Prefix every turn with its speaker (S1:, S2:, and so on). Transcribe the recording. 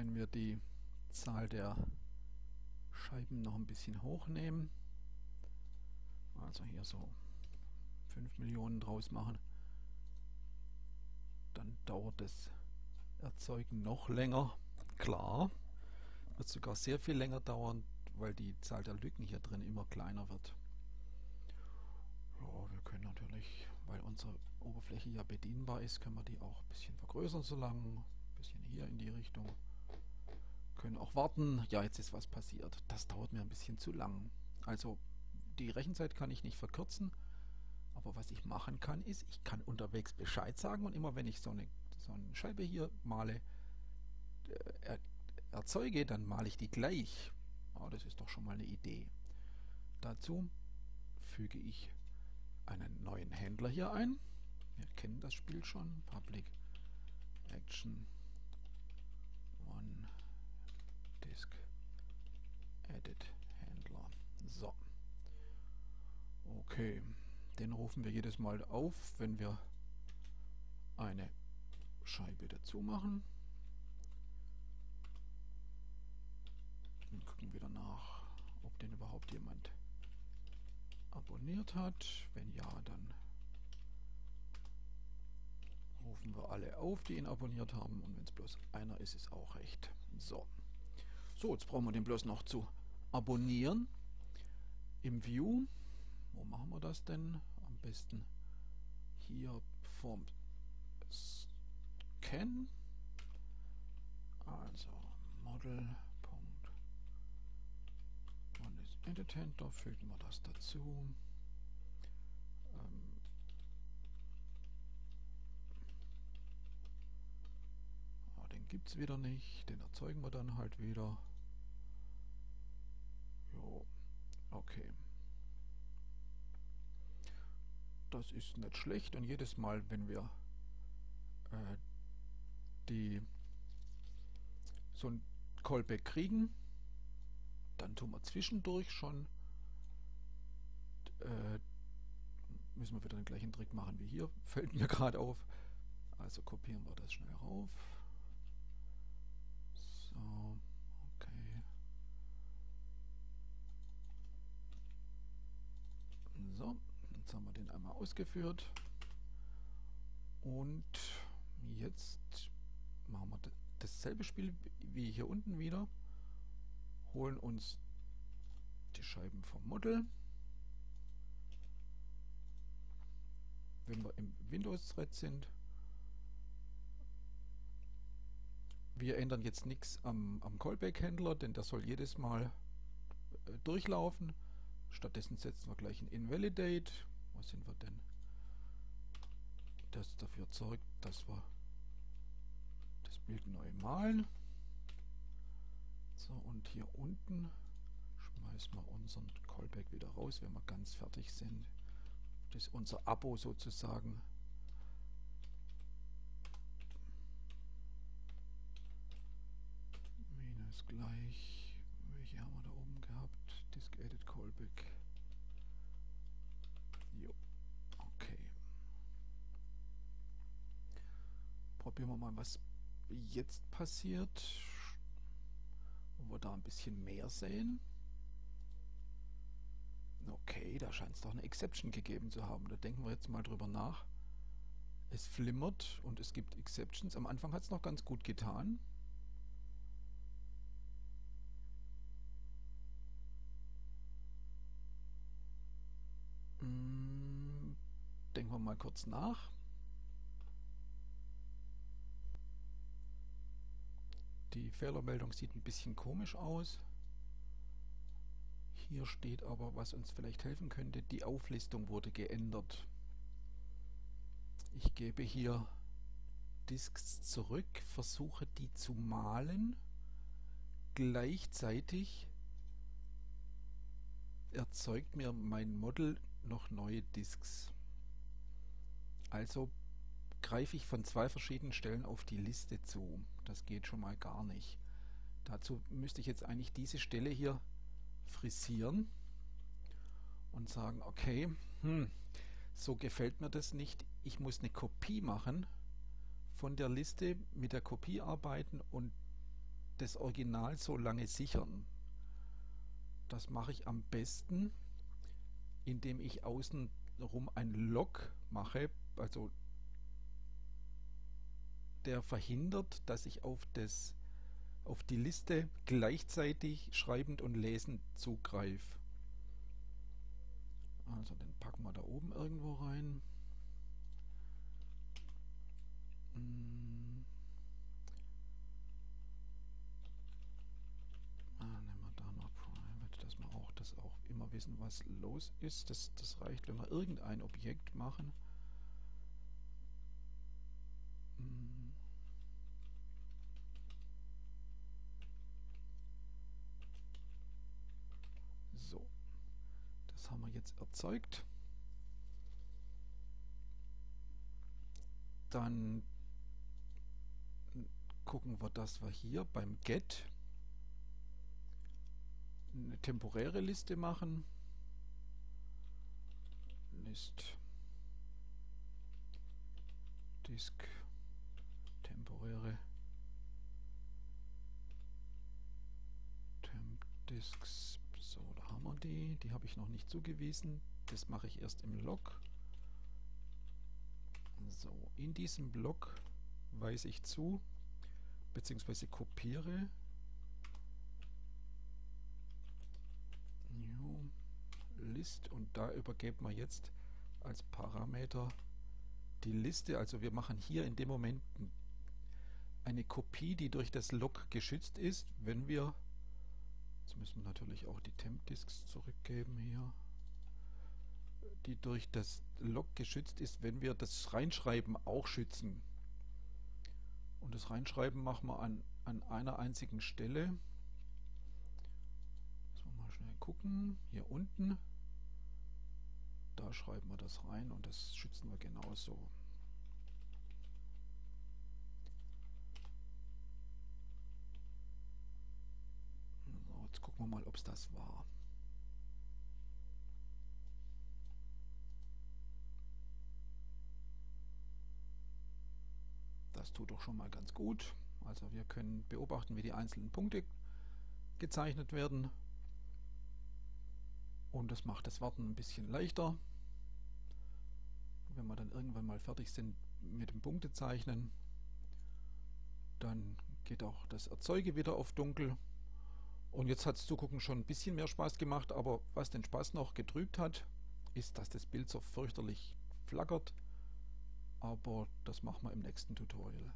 S1: wenn wir die Zahl der Scheiben noch ein bisschen hochnehmen, also hier so 5 Millionen draus machen, dann dauert das Erzeugen noch länger. Klar, wird sogar sehr viel länger dauern, weil die Zahl der Lücken hier drin immer kleiner wird. Ja, wir können natürlich, weil unsere Oberfläche ja bedienbar ist, können wir die auch ein bisschen vergrößern so lang, ein bisschen hier in die Richtung. Können auch warten, ja jetzt ist was passiert. Das dauert mir ein bisschen zu lang. Also die Rechenzeit kann ich nicht verkürzen, aber was ich machen kann, ist, ich kann unterwegs Bescheid sagen und immer wenn ich so eine, so eine Scheibe hier male, äh, erzeuge, dann male ich die gleich. Oh, das ist doch schon mal eine Idee. Dazu füge ich einen neuen Händler hier ein. Wir kennen das Spiel schon. Public Action One Disk Edit Händler. So. Okay. Den rufen wir jedes Mal auf, wenn wir eine Scheibe dazu machen. Und gucken wieder nach, ob den überhaupt jemand abonniert hat. Wenn ja, dann rufen wir alle auf, die ihn abonniert haben. Und wenn es bloß einer ist, ist auch recht. So. So, jetzt brauchen wir den bloß noch zu abonnieren. Im View. Wo machen wir das denn? Am besten hier vom Scan. Also Model. Edit Handler fügen wir das dazu. Ähm ah, den gibt es wieder nicht, den erzeugen wir dann halt wieder. Jo, okay. Das ist nicht schlecht und jedes Mal, wenn wir äh, die so ein Callback kriegen, dann tun wir zwischendurch schon, äh, müssen wir wieder den gleichen Trick machen wie hier, fällt mir gerade auf. Also kopieren wir das schnell rauf. So, okay. So, jetzt haben wir den einmal ausgeführt. Und jetzt machen wir dasselbe Spiel wie hier unten wieder holen uns die Scheiben vom Model. Wenn wir im Windows-Thread sind, wir ändern jetzt nichts am, am Callback-Händler, denn das soll jedes Mal äh, durchlaufen. Stattdessen setzen wir gleich ein Invalidate. Was sind wir denn? Das dafür sorgt, dass wir das Bild neu malen. So, und hier unten schmeißen wir unseren Callback wieder raus, wenn wir ganz fertig sind. Das ist unser Abo sozusagen. Minus gleich. Welche haben wir da oben gehabt? Disk Edit Callback. Jo. Okay. Probieren wir mal, was jetzt passiert wir da ein bisschen mehr sehen. Okay, da scheint es doch eine Exception gegeben zu haben. Da denken wir jetzt mal drüber nach. Es flimmert und es gibt Exceptions. Am Anfang hat es noch ganz gut getan. Hm, denken wir mal kurz nach. Die Fehlermeldung sieht ein bisschen komisch aus. Hier steht aber, was uns vielleicht helfen könnte, die Auflistung wurde geändert. Ich gebe hier Disks zurück, versuche die zu malen. Gleichzeitig erzeugt mir mein Model noch neue Disks. Also greife ich von zwei verschiedenen Stellen auf die Liste zu. Das geht schon mal gar nicht. Dazu müsste ich jetzt eigentlich diese Stelle hier frisieren und sagen, okay, hm, so gefällt mir das nicht. Ich muss eine Kopie machen von der Liste, mit der Kopie arbeiten und das Original so lange sichern? Das mache ich am besten, indem ich außen rum ein Log mache, also der verhindert, dass ich auf, das, auf die Liste gleichzeitig schreibend und lesend zugreife. Also den packen wir da oben irgendwo rein. Hm. Ah, nehmen wir da noch Private, dass wir auch das auch immer wissen, was los ist. Das, das reicht, wenn wir irgendein Objekt machen. Hm. So, haben wir jetzt erzeugt. Dann gucken wir, dass wir hier beim Get eine temporäre Liste machen. List Disk temporäre Temp Disks. Haben wir die. Die habe ich noch nicht zugewiesen. Das mache ich erst im Log. So, in diesem Block weise ich zu, beziehungsweise kopiere New List und da übergeben wir jetzt als Parameter die Liste. Also wir machen hier in dem Moment eine Kopie, die durch das Log geschützt ist. Wenn wir, jetzt müssen wir natürlich auch die Temp-Disks zurückgeben hier, die durch das Log geschützt ist, wenn wir das Reinschreiben auch schützen. Und das Reinschreiben machen wir an, an einer einzigen Stelle. Müssen wir mal schnell gucken. Hier unten. Da schreiben wir das rein und das schützen wir genauso. So, jetzt wir mal, ob es das war. Das tut doch schon mal ganz gut. Also wir können beobachten, wie die einzelnen Punkte gezeichnet werden. Und das macht das Warten ein bisschen leichter. Wenn wir dann irgendwann mal fertig sind mit dem Punktezeichnen, dann geht auch das Erzeuge wieder auf dunkel. Und jetzt hat es Zugucken schon ein bisschen mehr Spaß gemacht, aber was den Spaß noch getrübt hat, ist, dass das Bild so fürchterlich flackert aber das machen wir im nächsten Tutorial.